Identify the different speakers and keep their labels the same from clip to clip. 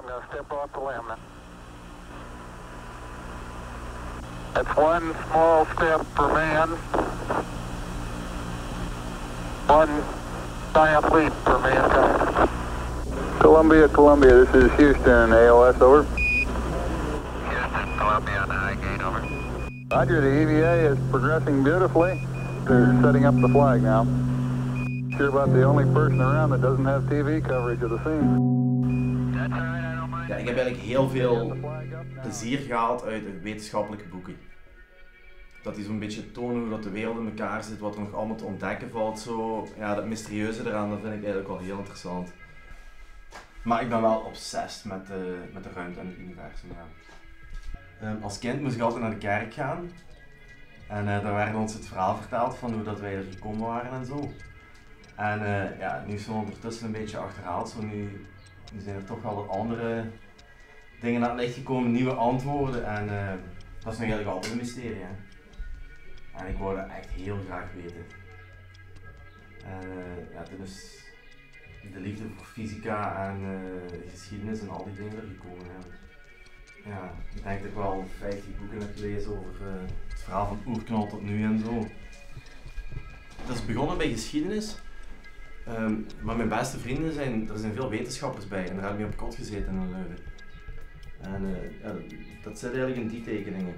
Speaker 1: I'm going to step off the limb. That's one small step for man, one giant leap for mankind.
Speaker 2: Columbia, Columbia, this is Houston, AOS, over.
Speaker 1: Houston, Columbia, on the high gate, over.
Speaker 2: Roger, the EVA is progressing beautifully. They're setting up the flag now. You're about the only person around that doesn't have TV coverage of the scene.
Speaker 3: Ik heb eigenlijk heel veel plezier gehaald uit wetenschappelijke boeken. Dat die zo'n beetje tonen hoe dat de wereld in elkaar zit, wat er nog allemaal te ontdekken valt. Zo, ja, dat mysterieuze eraan, dat vind ik eigenlijk wel heel interessant. Maar ik ben wel obsessed met de, met de ruimte en het universum. Ja. Ehm, als kind moest ik altijd naar de kerk gaan. En eh, daar werd ons het verhaal verteld van hoe dat wij er gekomen waren en zo. En eh, ja, nu is het ondertussen een beetje achterhaald. Zo nu, nu zijn er toch wel andere dingen naar het licht gekomen, nieuwe antwoorden. En eh, dat is nog eigenlijk altijd een mysterie. Hè? En ik wou dat echt heel graag weten. En eh, ja, toen is de liefde voor fysica en eh, geschiedenis en al die dingen er gekomen. Ja, ik denk dat ik wel 50 boeken heb gelezen over het verhaal van oerknal tot nu en zo. Dat is begonnen bij geschiedenis. Ehm, maar mijn beste vrienden zijn, er zijn veel wetenschappers bij en daar heb ik op kot gezeten in Leuven. En eh, dat zit eigenlijk in die tekeningen.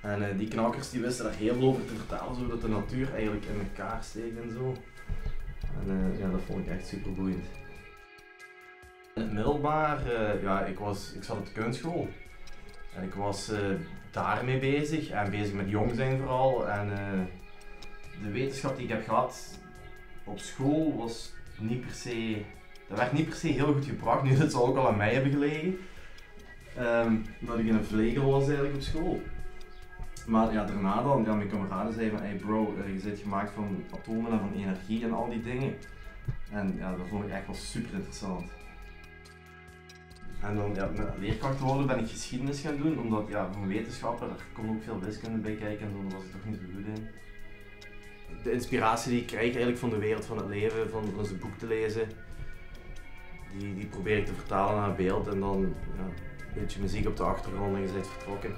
Speaker 3: En eh, die knakkers die wisten daar heel veel over te vertellen, zodat de natuur eigenlijk in elkaar steekt en zo. En eh, ja, dat vond ik echt super boeiend. In het middelbaar, ja, ik, was, ik zat op kunstschool. En ik was daarmee bezig en bezig met jong zijn vooral. En de wetenschap die ik heb gehad op school was niet per se dat werd niet per se heel goed gebracht, nu dat zal ook al aan mij hebben gelegen. Ehm omdat ik in een vlegel was eigenlijk op school. Maar ja, daarna dan, ja, mijn kameraden zeiden van, hey bro, eh, je bent gemaakt van atomen en van energie en al die dingen. En ja, dat vond ik echt wel super interessant. En dan, ja, met leerkracht worden ben ik geschiedenis gaan doen, omdat ja, een wetenschapper, daar komt ook veel wiskunde bij kijken en daar was ik toch niet zo goed in. De inspiratie die ik krijg eigenlijk van de wereld van het leven, van van zijn boek te lezen, die, die probeer ik te vertalen naar beeld en dan ja, een beetje muziek op de achtergrond en je bent vertrokken.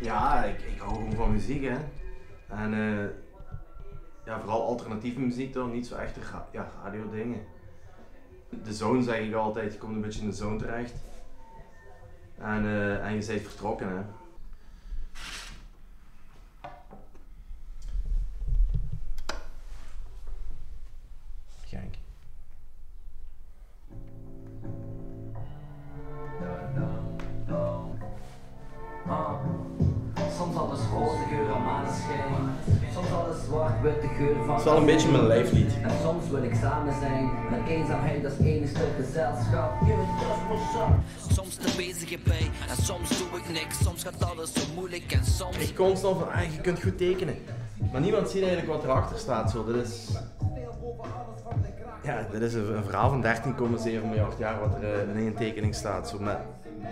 Speaker 3: Ja, ik, ik hou gewoon van muziek hè. En eh, ja, vooral alternatieve muziek dan, niet zo echte ja, radio dingen. De zone zeg ik altijd, je komt een beetje in de zone terecht. En, eh, en je bent vertrokken hè.
Speaker 4: Geur van.
Speaker 3: Het is wel een beetje mijn lijflied.
Speaker 4: En soms wil ik samen zijn met eenzaamheid gezelschap. It just what's up.
Speaker 5: Soms te bezig erbij en soms doe ik niks. Soms gaat alles zo moeilijk en soms.
Speaker 3: Ik constant van, ah, je kunt goed tekenen. Maar niemand ziet eigenlijk wat erachter staat. Zo. Dit is, ja, dit is een, verhaal van 13,7 miljard jaar wat er eh, in één tekening staat. Zo, maar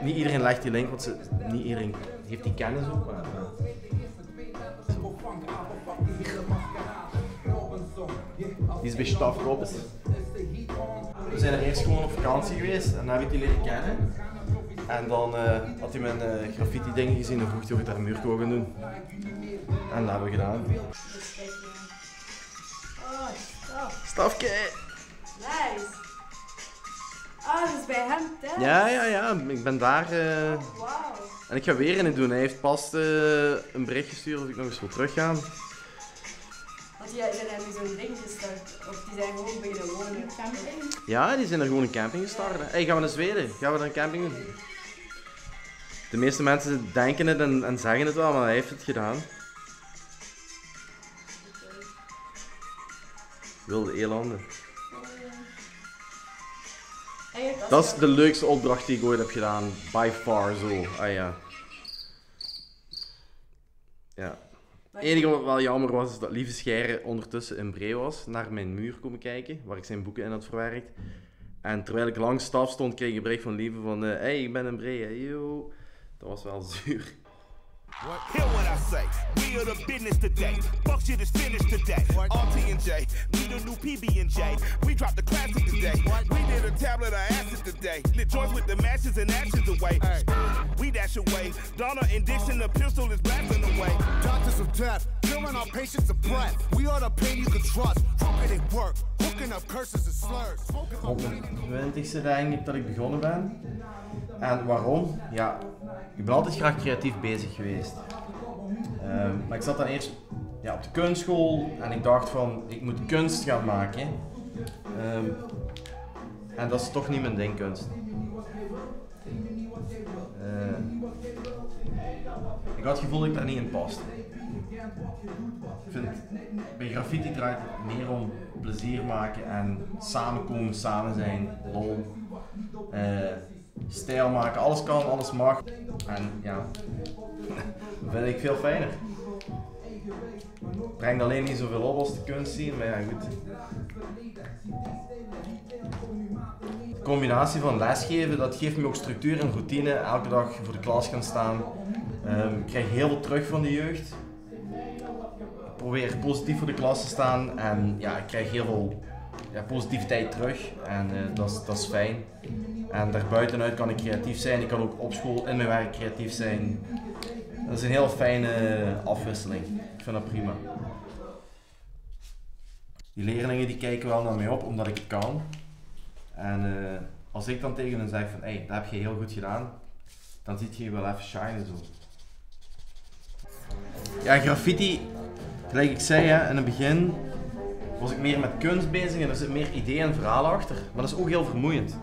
Speaker 3: niet iedereen legt die link, want ze, niet iedereen heeft die kennis ook. Maar. Die is bij Staf Robbes. We zijn er eerst gewoon op vakantie geweest en dan heb ik die leren kennen. En dan eh, had hij mijn eh, graffiti dingen gezien en vroeg hij of ik daar een muur kon gaan doen. En dat hebben we gedaan.
Speaker 6: Oh, staf.
Speaker 3: Stafke!
Speaker 6: Nice. Ah, dat is bij hem thuis.
Speaker 3: Ja, ja, ja, ik ben daar. eh,
Speaker 6: Wauw.
Speaker 3: en ik ga weer in doen. Hij heeft pas eh, een bericht gestuurd of ik nog eens wil teruggaan.
Speaker 6: Want die er zo'n ding gestart. Of die zijn gewoon beginnen wonen. Camping?
Speaker 3: Ja, die zijn er gewoon een camping gestart. hè. Hey, gaan we naar Zweden? Gaan we naar een camping doen? De meeste mensen denken het en, en zeggen het wel, maar hij heeft het gedaan. Wilde elanden. Dat is de leukste opdracht die ik ooit heb gedaan. By far zo. Ah ja. Ja. Het enige wat wel jammer was, is dat Lieve Scheire ondertussen in Bree was, naar mijn muur komen kijken, waar ik zijn boeken in had verwerkt. En terwijl ik langs staf stond, kreeg ik een bericht van Lieve van, hé, hey, ik ben in Bree, hè, yo. Dat was wel zuur.
Speaker 7: Hear what I say. We are the business today. Fuck shit is finished today. RT and J, we the new PB and J. We dropped the classic today. We did a tablet of acid today. Lit joints with the matches and ashes away. We dash away. Donna and Dixon, the pistol is blasting away.
Speaker 8: Doctors of death, killing our patients of breath. We are the pain you can trust. Crooked it work, hooking up curses and slurs. Smoking
Speaker 3: Op mijn twintigste denk ik dat ik begonnen ben. En waarom? Ja, ik ben altijd graag creatief bezig geweest. Ehm, maar ik zat dan eerst ja, op de kunstschool en ik dacht van, ik moet kunst gaan maken. Ehm, en dat is toch niet mijn ding, kunst. Eh, ik had het gevoel dat ik daar niet in paste. Ik vind, bij graffiti draait het meer om plezier maken en samenkomen, samen zijn, lol, eh, stijl maken, alles kan, alles mag. En ja, vind ik veel fijner. Brengt alleen niet zoveel op als de kunst zien, maar ja goed. Combinatie van lesgeven, dat geeft me ook structuur en routine. Elke dag voor de klas gaan staan. Ehm, ik krijg heel veel terug van de jeugd. Ik probeer positief voor de klas te staan en ja, ik krijg heel veel ja, positiviteit terug. En eh, dat, is, dat is fijn. En daarbuitenuit kan ik creatief zijn. Ik kan ook op school in mijn werk creatief zijn. Dat is een heel fijne afwisseling. Ik vind dat prima. Die leerlingen die kijken wel naar mij op omdat ik kan. En eh, als ik dan tegen hen zeg van hey, dat heb je heel goed gedaan, dan ziet je wel even shinen zo. Ja, graffiti, gelijk ik zei hè, in het begin, was ik meer met kunst bezig en er zit meer idee en verhaal achter. Maar dat is ook heel vermoeiend.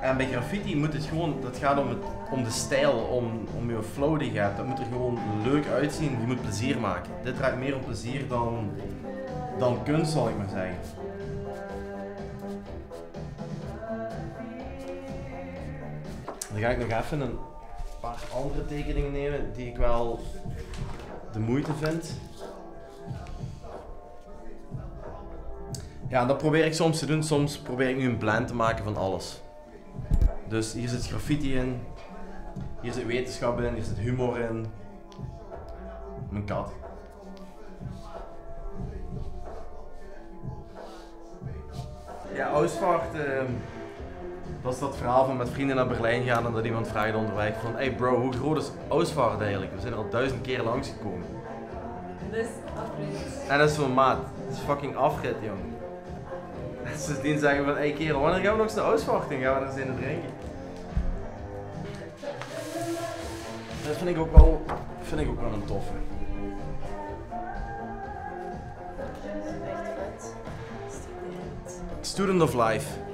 Speaker 3: En bij graffiti moet het gewoon, dat gaat om, het, om de stijl, om, om je flow die je hebt. Dat moet er gewoon leuk uitzien, je moet plezier maken. Dit draait meer om plezier dan, dan kunst, zal ik maar zeggen. Dan ga ik nog even een paar andere tekeningen nemen die ik wel de moeite vind. Ja, dat probeer ik soms te doen. Soms probeer ik nu een blend te maken van alles. Dus hier zit graffiti in, hier zit wetenschap in, hier zit humor in. Mijn kat. Ja, Ausvaart, ehm, dat is dat verhaal van met vrienden naar Berlijn gaan en dat iemand vraagt onderweg van hey bro, hoe groot is Ausvaart eigenlijk? We zijn er al duizend keer langsgekomen.
Speaker 6: Dus afrit.
Speaker 3: En dat is zo'n maat, dat is fucking afrit jong. En sindsdien zeggen van hey kerel, wanneer gaan we nog eens naar Ausvaart en gaan we er eens in drinken? Dat vind ik ook wel, vind ik ook wel een toffe.
Speaker 6: Echt vet. Student.
Speaker 3: Student of Life.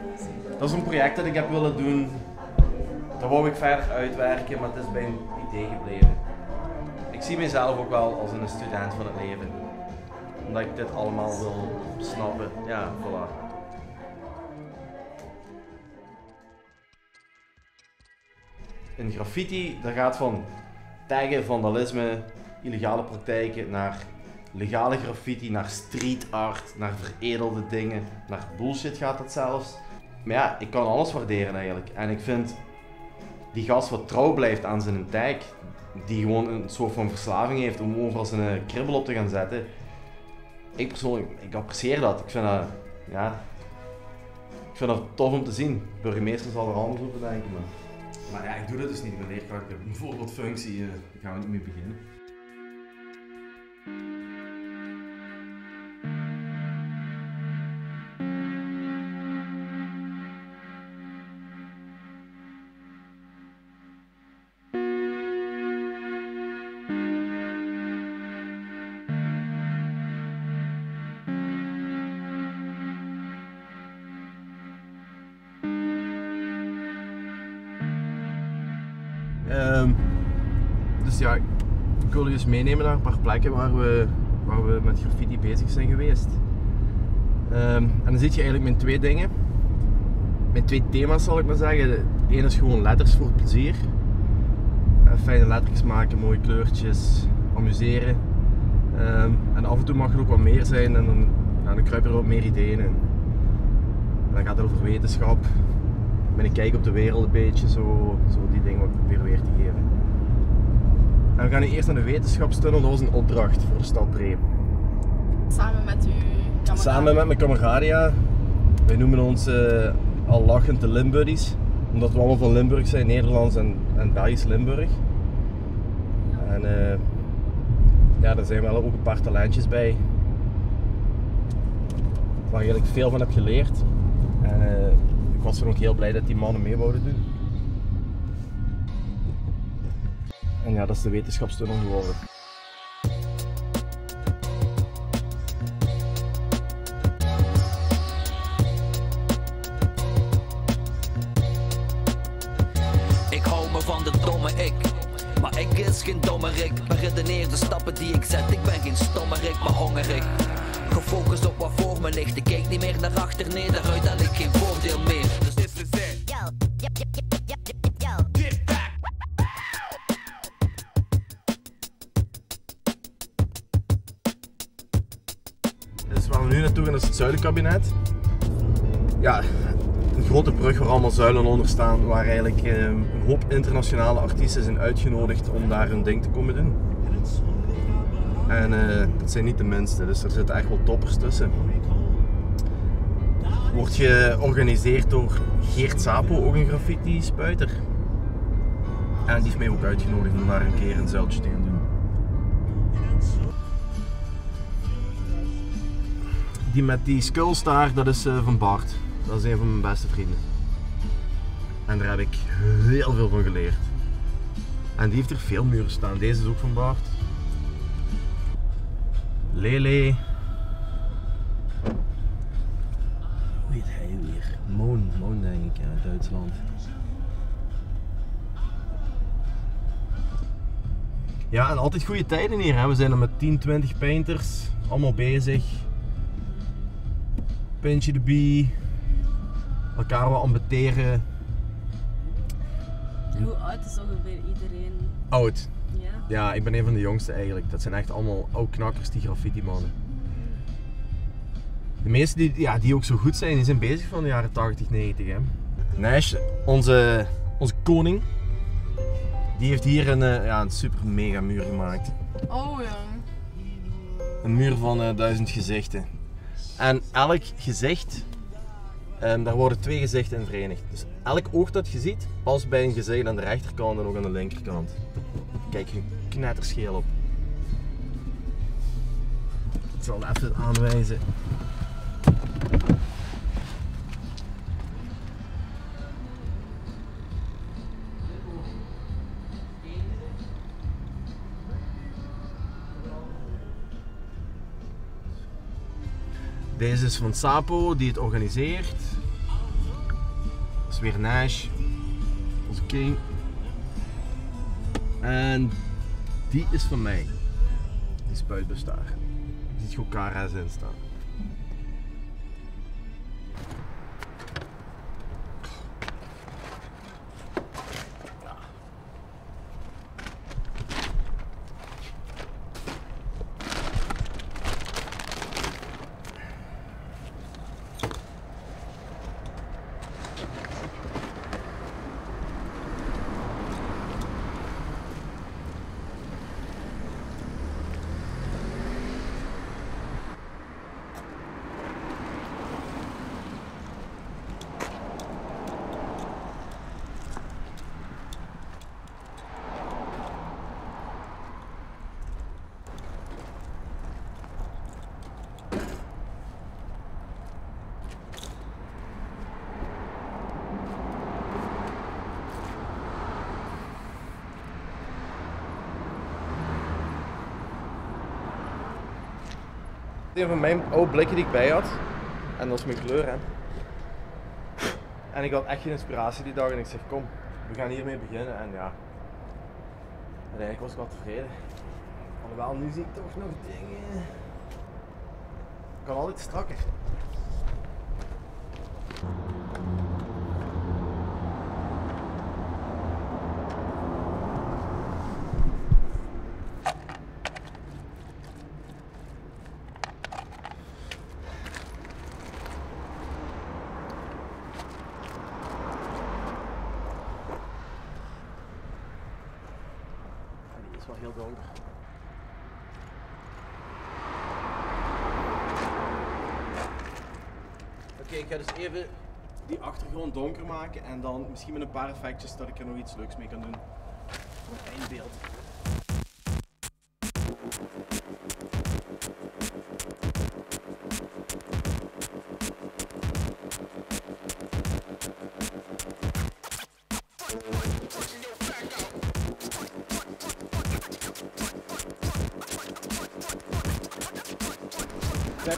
Speaker 3: Dat is een project dat ik heb willen doen. Dat wou ik verder uitwerken, maar het is bij een idee gebleven. Ik zie mezelf ook wel als een student van het leven. Omdat ik dit allemaal wil snappen. Ja, voilà. In graffiti, dat gaat van taggen, vandalisme, illegale praktijken naar legale graffiti, naar street art, naar veredelde dingen, naar bullshit gaat het zelfs. Maar ja, ik kan alles waarderen eigenlijk. En ik vind die gast wat trouw blijft aan zijn tag, die gewoon een soort van verslaving heeft om overal zijn kribbel op te gaan zetten. Ik persoonlijk, ik apprecieer dat. Ik vind dat, ja, ik vind dat tof om te zien. Burgemeester zal er anders over denken, maar... Maar ja, ik doe dat dus niet. Leerkracht, ik heb een voorbeeldfunctie, eh, daar gaan we niet mee beginnen. Ehm, dus ja, ik wil je eens meenemen naar een paar plekken waar we, waar we met graffiti bezig zijn geweest. Ehm, en dan zie je eigenlijk mijn twee dingen. Mijn twee thema's zal ik maar zeggen. Ene is gewoon letters voor plezier. Eh, fijne lettertjes maken, mooie kleurtjes, amuseren. Ehm, en af en toe mag er ook wat meer zijn en dan, ja, dan kruipen er ook meer ideeën in. En dan gaat het over wetenschap, een kijk op de wereld een beetje, zo, zo die dingen ik probeer weer te geven. En we gaan nu eerst naar de wetenschapstunnel, dat was een opdracht voor de stad Bree.
Speaker 6: Samen met uw kameraden.
Speaker 3: Samen met mijn kameraden, ja. Wij noemen ons eh, al lachend de Limbuddies. Omdat we allemaal van Limburg zijn, Nederlands en, en Belgisch Limburg. En eh, ja, daar zijn wel ook een paar talentjes bij. Waar ik eigenlijk veel van heb geleerd. En eh, ik was er ook heel blij dat die mannen mee wouden doen. En ja, dat is de wetenschapstunnel geworden.
Speaker 5: Ik hou me van de domme ik. Maar ik is geen dommerik. Beredeneer de stappen die ik zet. Ik ben geen stommerik, maar hongerig. Gefocust op wat voor me ligt. Ik kijk niet meer naar achter, nee, daaruit had ik geen voordeel meer. Dus
Speaker 7: This is it. Get back.
Speaker 3: Dus waar we nu naartoe gaan is het zuilenkabinet. Ja, een grote brug waar allemaal zuilen onder staan, waar eigenlijk eh, een hoop internationale artiesten zijn uitgenodigd om daar hun ding te komen doen. En eh, dat zijn niet de minste, dus er zitten echt wel toppers tussen. Wordt georganiseerd door Geert Sapo, ook een graffiti-spuiter. En die is mij ook uitgenodigd om daar een keer een zuiltje te gaan doen. Die met die skullstaar, dat is eh, van Bart. Dat is een van mijn beste vrienden. En daar heb ik heel veel van geleerd. En die heeft er veel muren staan. Deze is ook van Bart. Lele. Hoe heet hij weer? Moon, Moon denk ik, ja, uit Duitsland. Ja, en altijd goede tijden hier. Hè. We zijn er met 10, 20 painters, allemaal bezig. Pintje de bie, elkaar wat ambeteren.
Speaker 6: Hoe oud is ongeveer iedereen?
Speaker 3: Oud.
Speaker 6: Ja.
Speaker 3: Ik ben een van de jongste eigenlijk. Dat zijn echt allemaal oude knakkers, die graffiti mannen. De meeste die, ja, die ook zo goed zijn, die zijn bezig van de jaren 80, 90. Hè. Nash, onze, onze koning, die heeft hier een, eh, ja, een super mega muur gemaakt.
Speaker 6: Oh ja.
Speaker 3: Een muur van eh, duizend gezichten. En elk gezicht, ehm, daar worden twee gezichten in verenigd. Dus elk oog dat je ziet, past bij een gezicht aan de rechterkant en ook aan de linkerkant. Kijk je knetterscheel op. Ik zal even aanwijzen. Deze is van Sapo, die het organiseert. Dat is weer Nash. En die is van mij. Die spuitbus daar. Je ziet gewoon KRS in staan. Een van mijn oude blikken die ik bij had. En dat is mijn kleur. En ik had echt geen inspiratie die dag en ik zeg, kom, we gaan hiermee beginnen. En ja, en eigenlijk was ik wel tevreden. Alhoewel, nu zie ik toch nog dingen. Kan altijd strakker. Die is wel heel donker. Oké, ik ga dus even die achtergrond donker maken en dan misschien met een paar effectjes dat ik er nog iets leuks mee kan doen. Voor.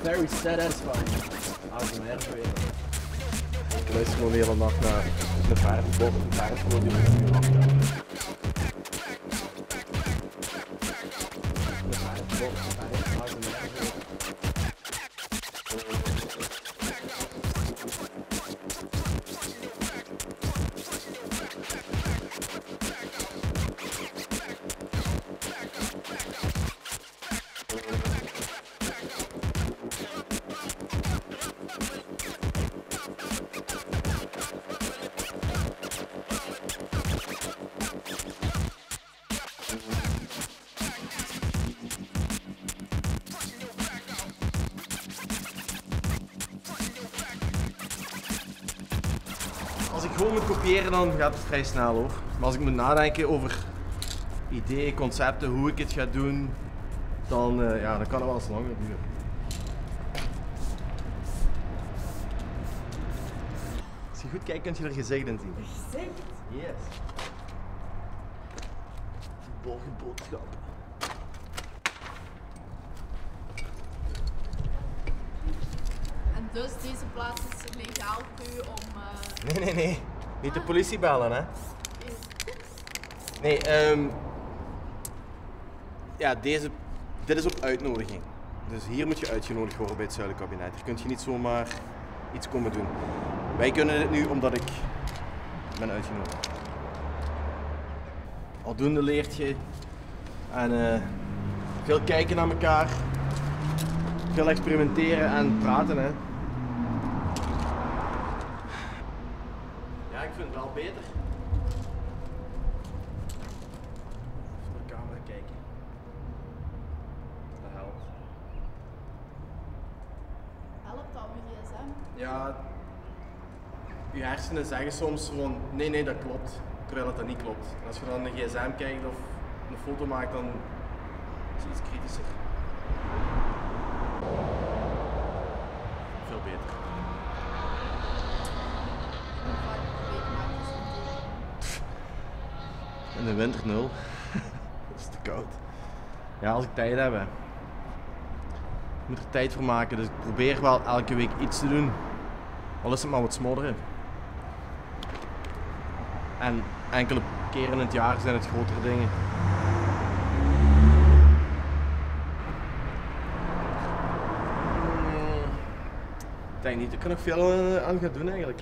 Speaker 3: Very satisfying. ASMR weer. Ik luister gewoon de hele nacht naar de paardenbok, de paardenbok die we gewoon moet kopiëren, dan gaat het vrij snel hoor. Maar als ik moet nadenken over ideeën, concepten, hoe ik het ga doen, dan, eh, ja, dan kan het wel eens langer duren. Als je goed kijkt, kun je er gezicht in zien.
Speaker 6: Gezicht?
Speaker 3: Yes. Borgen boodschappen.
Speaker 9: Dus deze plaats is legaal u om. eh,
Speaker 3: Nee, nee, nee. Niet de politie bellen, hè? Nee, ehm ja, deze, dit is op uitnodiging. Dus hier moet je uitgenodigd worden bij het Zuidelijk Kabinet. Hier kun je niet zomaar iets komen doen. Wij kunnen dit nu omdat ik ben uitgenodigd. Aldoende leert je. En eh, veel kijken naar elkaar. Veel experimenteren en praten, hè. Ja, ik vind het wel beter. Even naar de camera kijken. Dat helpt.
Speaker 9: helpt dat uw gsm?
Speaker 3: Ja, je hersenen zeggen soms van nee, nee, dat klopt. Terwijl het dat niet klopt. En als je dan een gsm kijkt of een foto maakt, dan is het iets kritischer. Veel beter. In de winter nul. dat is te koud. Ja, als ik tijd heb. Ik moet er tijd voor maken, dus ik probeer wel elke week iets te doen. Al is het maar wat smodderen. En enkele keren in het jaar zijn het grotere dingen. Hmm, Ik denk niet dat ik er nog veel eh, aan ga doen eigenlijk.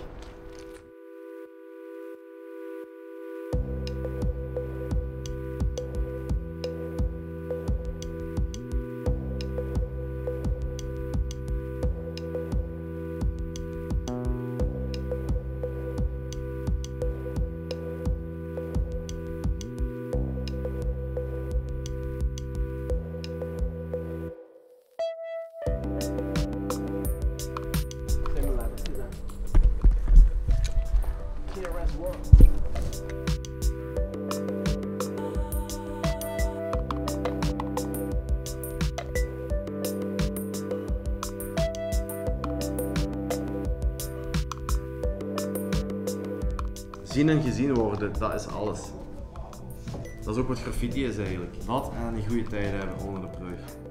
Speaker 3: Zien en gezien worden, dat is alles. Dat is ook wat graffiti is eigenlijk. Dat en die goede tijden hebben onder de brug.